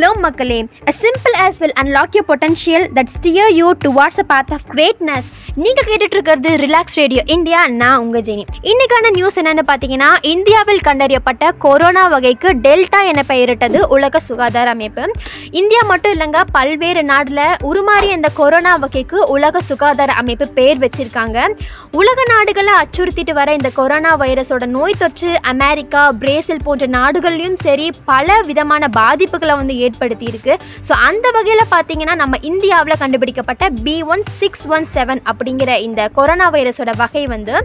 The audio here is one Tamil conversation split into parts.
Hello மக்களே. Simple simple as will unlock your potential that steer you towards a path of greatness. நீங்கள் கேட்டுட்டு இருக்கிறது ரிலாக்ஸ் ரேடியோ இந்தியா நான் உங்கள் ஜெனி. இன்னைக்கான நியூஸ் என்னென்னு பார்த்தீங்கன்னா இந்தியாவில் கண்டறியப்பட்ட கொரோனா வகைக்கு டெல்டா என பெயரிட்டது உலக சுகாதார அமைப்பு. இந்தியா மட்டும் இல்லைங்க பல்வேறு நாட்டில் உருமாறிய இந்த கொரோனா வகைக்கு உலக சுகாதார அமைப்பு பெயர் வச்சிருக்காங்க. உலக நாடுகளை அச்சுறுத்திட்டு வர இந்த கொரோனா வைரஸோட நோய் தொற்று அமெரிக்கா பிரேசில் போன்ற நாடுகள்லையும் சரி பல விதமான பாதிப்புகளை வந்து ஏற்படுத்தியிருக்கு. ஸோ அந்த வகையில் பார்த்தீங்கன்னா நம்ம இந்தியாவில் கண்டுபிடிக்கப்பட்ட B one six one seven அப்படிங்கிற இந்த கொரோனா வைரஸோட வகை வந்து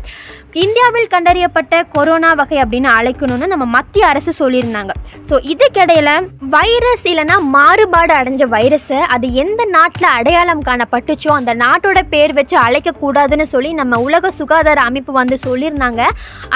இந்தியாவில் கண்டறியப்பட்ட கொரோனா வகை அப்படின்னு அழைக்கணும்னு நம்ம மத்திய அரசு சொல்லியிருந்தாங்க. ஸோ இதுக்கிடையில் வைரஸ் இல்லைன்னா மாறுபாடு அடைஞ்ச வைரஸை அது எந்த நாட்டில் அடையாளம் காணப்பட்டுச்சோ அந்த நாட்டோட பேர் வச்சு அழைக்கக்கூடாதுன்னு சொல்லி நம்ம உலக சுகாதார அமைப்பு வந்து சொல்லியிருந்தாங்க.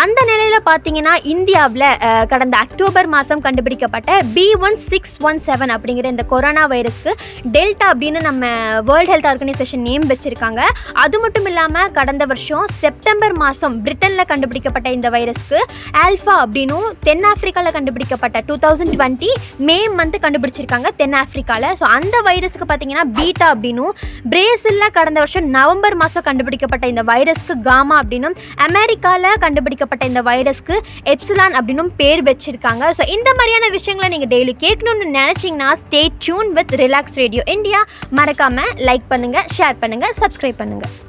அந்த நிலையில் பார்த்தீங்கன்னா இந்தியாவில் கடந்த அக்டோபர் மாதம் கண்டுபிடிக்கப்பட்ட B one six one seven அப்படிங்கிற இந்த கொரோனா வைரஸ்க்கு டெல்டா அப்படின்னு நம்ம வேர்ல்ட் ஹெல்த் ஆர்கனைசேஷன் நேம் வச்சுருக்காங்க. அது மட்டும் இல்லாமல் கடந்த வருஷம் செப்டம்பர் மாதம் பிரிட்டனில் கண்டுபிடிக்கப்பட்ட இந்த வைரஸ்க்கு ஆல்ஃபா அப்படின்னும் தென்னாப்பிரிக்காவில் கண்டுபிடிக்கப்பட்ட two thousand twenty May month கண்டுபிடிச்சிருக்காங்க தென் ஆஃப்ரிக்காவில் ஸோ அந்த வைரஸுக்கு பார்த்தீங்கன்னா பீட்டா அப்படின்னும் பிரேசிலில் கடந்த வருஷம் நவம்பர் மாதம் கண்டுபிடிக்கப்பட்ட இந்த வைரஸ்க்கு காமா அப்படின்னும் அமெரிக்காவில் கண்டுபிடிக்கப்பட்ட இந்த வைரஸ்க்கு எப்சிலான் அப்படின்னும் பேர் வச்சிருக்காங்க. ஸோ இந்த மாதிரியான விஷயங்களை நீங்கள் டெய்லி கேட்கணும்னு நினச்சிங்கன்னா stay tune with relax radio India மறக்காமல் லைக் பண்ணுங்கள் ஷேர் பண்ணுங்கள் சப்ஸ்கிரைப் பண்ணுங்கள்